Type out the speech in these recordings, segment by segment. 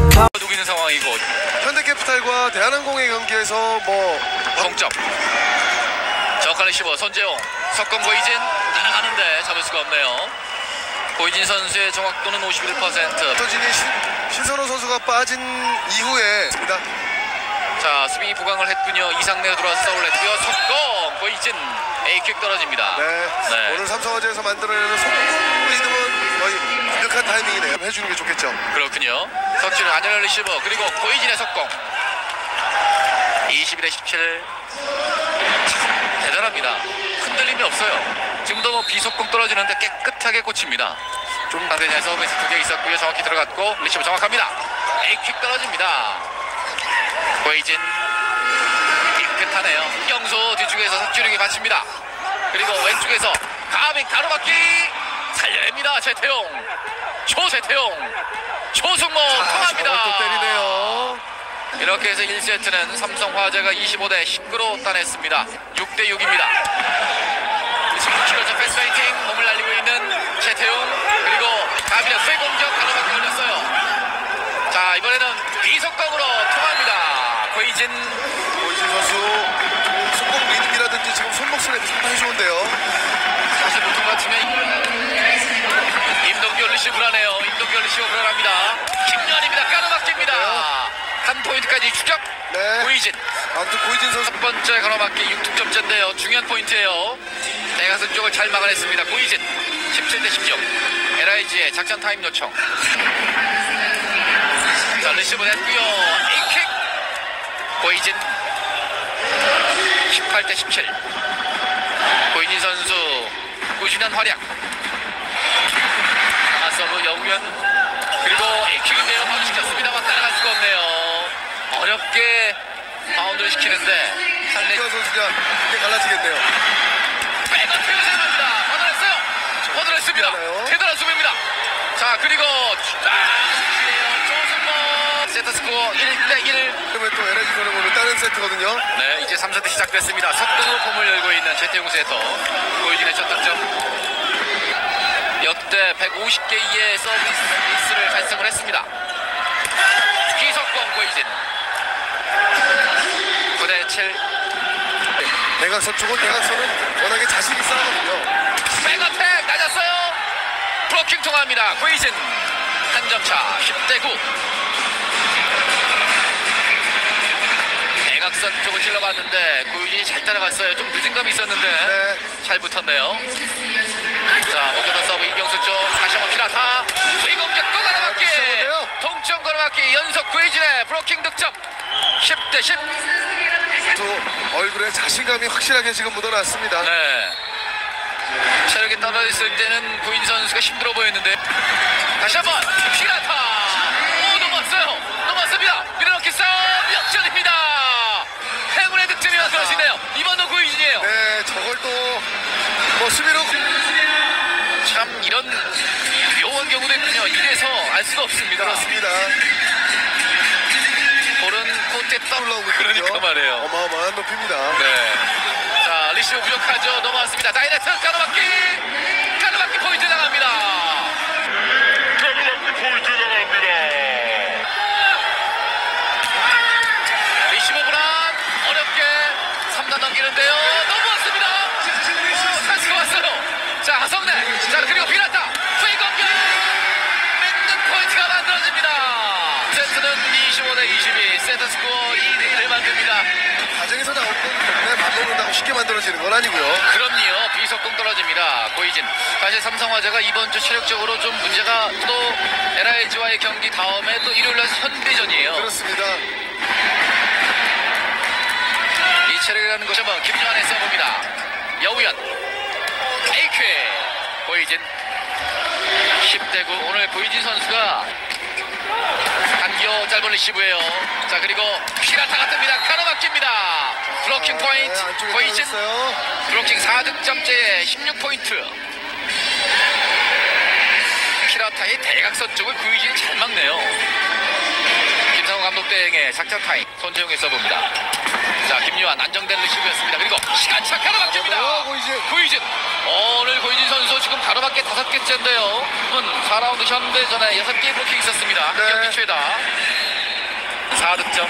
두고 있는 상황이고 현대캐피탈과 대한항공의 경기에서 뭐 동점. 정확한 리시버 손재용 석권 고이진 날아가는데 잡을 수가 없네요. 고이진 선수의 정확도는 51%. 터진이 신, 신선호 선수가 빠진 이후에 입니다. 자 수비 부강을 했군요. 이상내가 들어와서 서울 했고요. 석권 고이진 A킥 떨어집니다. 네. 네. 오늘 삼성화재에서 만들어내는 속공 타이밍이네요. 해주는 게 좋겠죠. 그렇군요. 석진은 안전한 리시버 그리고 고희진의 속공 21대 17 참, 대단합니다. 흔들림이 없어요. 지금도 뭐 B속공 떨어지는데 깨끗하게 꽂힙니다. 좀 상대자 서비스 두개 있었고요. 정확히 들어갔고 리시버 정확합니다. A퀵 떨어집니다. 고희진 깨끗하네요. 영수 뒤쪽에서 석준에게 받칩니다. 그리고 왼쪽에서 가빙 가로막기 살려냅니다. 최태용 조세태용 조승모 통합니다. 아, 저걸 또 때리네요. 이렇게 해서 1세트는 삼성화재가 25대 19로 따냈습니다. 6대 6입니다. 지금 키로저 패스페이팅 몸을 날리고 있는 최태용 그리고 가비의 수의 공격 가로막기 올렸어요. 자 이번에는 비속공으로 통합니다. 고이진 고이진 선수 그 속공 리듬이라든지 지금 손목소리 상당히 좋은데요. 사실 보통 같으면 리시브 불안해요. 임동규 리시브 불안합니다. 김연입니다. 가로막기입니다. 한 포인트까지 추격. 네. 고희진 아무튼 고희진 선수 첫 번째 가로막기 6득점째인데요. 중요한 포인트예요. 대가선 쪽을 잘 막아냈습니다. 고희진 17대 16. LIG의 작전 타임 요청. 자, 리시브 냈고요. A킥. 고이진 18대 17. 고이진 선수 꾸준한 활약. 영우현. 그리고 A킥인데요. 바로 시켰습니다만 따라갈 수가 없네요. 어렵게 바운드를 시키는데 살리 선수가 이게 갈라지겠네요. 백업 퇴근합니다. 받아냈어요. 받아냈습니다. 미안해요. 대단한 수비입니다. 자 그리고 아, 세트 스코어 1대1 그러면 또 LG 전형으로 다른 세트거든요. 네 이제 3세트 시작됐습니다. 석등으로 폼을 열고 있는 최태웅 세터 고이진의 첫 득점 역대 150개 이의 서비스를 달성을 했습니다. 기석권 고이진 9대 7 대각선 쪽은 대각선은 워낙에 자신이 싸거든요. 백어택 낮았어요. 블로킹 통합니다. 고희진 한 점차 10대 9. 대각선 쪽을 찔러봤는데 고희진이 잘 따라갔어요. 좀 늦은 감이 있었는데 네. 잘 붙었네요. 자, 목표던 서브 이경수 쪽 다시 한번 피라타. 이공격 또 가로막기. 아, 시작인데요. 동점 가로막기 연속 고희진의 블로킹 득점. 10대 10. 또 얼굴에 자신감이 확실하게 지금 묻어났습니다. 네. 체력이 떨어졌을 때는 구인 선수가 힘들어 보였는데 다시 한번 피라타 뭐 수비로 참 이런 묘한 경우도 있군요 이래서 알 수가 없습니다 그렇습니다. 볼은 코트에 딱 올라오고 있거든요. 그러니까 말이에요 어마어마한 높이입니다. 네. 자, 리시오 부족하죠. 넘어왔습니다. 다이렉트. 가로막기 포인트 나갑니다. 리시버 브란 어렵게 3단 넘기는데요. 넘어왔습니다. 오, 찬스가 왔어요. 자, 하성래. 자, 그리고 비났다. 투이 공격. 뺏는 포인트가 만들어집니다. 세트는 25대 22. 세트 스코어 2대 1을 만듭니다. 가정에서 나올 건 때문에 밥 먹는다고 쉽게 만들어지는 건 아니고요. 그럼요. B속공 떨어집니다. 고희진. 사실 삼성화재가 이번 주 체력적으로 좀 문제가 또 LIG와의 경기 다음에 또 일요일날 현대전이에요. 그렇습니다. 이 체력이라는 것은 뭐 김주환의 서브입니다. 여오현. A퀵. 고희진. 10대 9. 오늘 고희진 선수가 단기호 짧은 리시브예요. 자 그리고 피라타가 뜹니다. 가로막힙니다. 블로킹 포인트. 네, 고희진. 블로킹 4득점째에 16포인트. 피라타의 대각선 쪽을 고희진이 잘 막네요. 김상호 감독 대행의 작전 타임 손재홍의 서브입니다. 자, 김요한 안정된 리시브였습니다. 그리고 시간차 가로막힙니다. 어, 고희진. 고희진. 어, 오늘 고희진 선 가로막기 다섯 개째인데요. 이분 4라운드 현대 전에 여섯 개 블로킹 있었습니다. 네. 경기 최다. 4득점.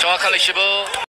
정확한 리시브.